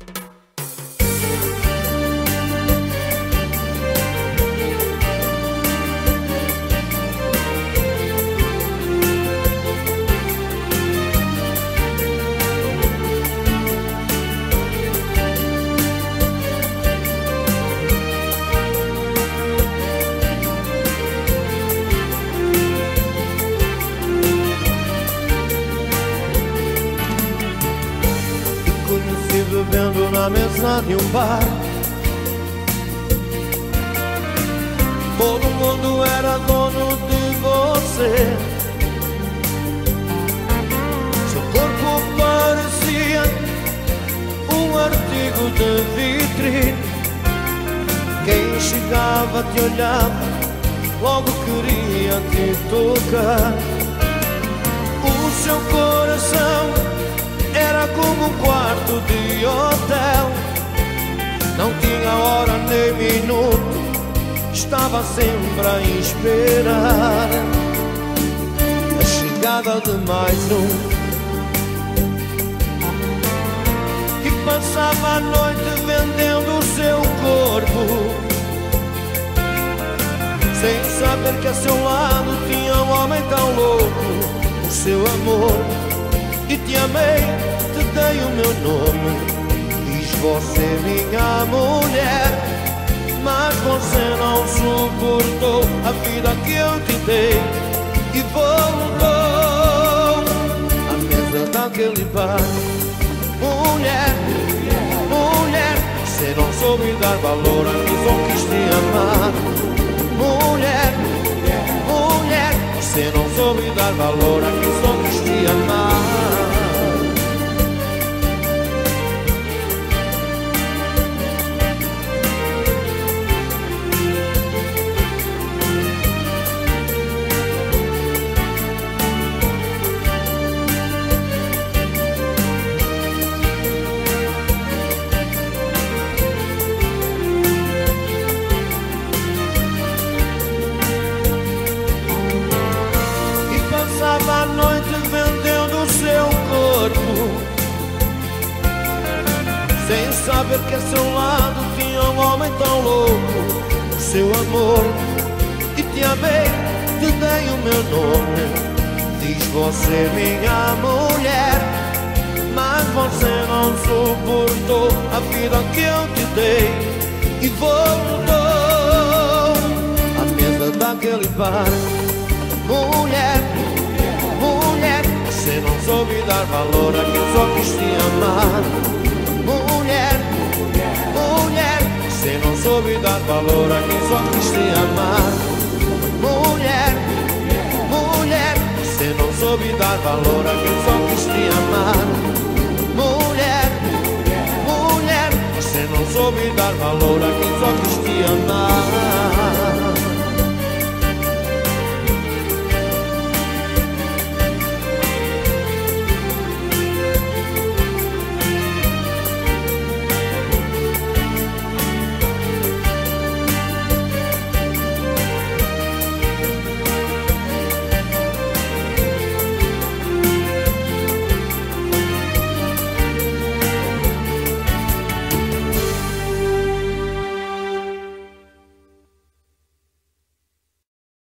you na mesa de um bar. Todo mundo era dono de você. Seu corpo parecia um artigo de vitrine. Quem chegava te olhava, logo queria te tocar. O seu coração hora nem minuto Estava sempre a esperar A chegada de mais um Que passava a noite vendendo o seu corpo Sem saber que a seu lado tinha um homem tão louco O seu amor e te amei, te dei o meu nome. Você minha mulher, mas você não suportou a vida que eu te dei e voltou à mesa daquele bar. Mulher, mulher, você não soube dar valor a quem só quis te amar. Mulher, mulher, você não soube dar valor a quem só saber que a seu lado tinha um homem tão louco seu amor. E te amei, te dei o meu nome. Diz você minha mulher Mas você não suportou a vida que eu te dei. E voltou à mesa daquele bar. Mulher, mulher Você não soube dar valor a quem só quis te amar soube dar valor a quem só quis te amar. Mulher, mulher, você não soube dar valor a quem só quis te amar. Mulher, mulher, você não soube dar valor a quem só quis te amar.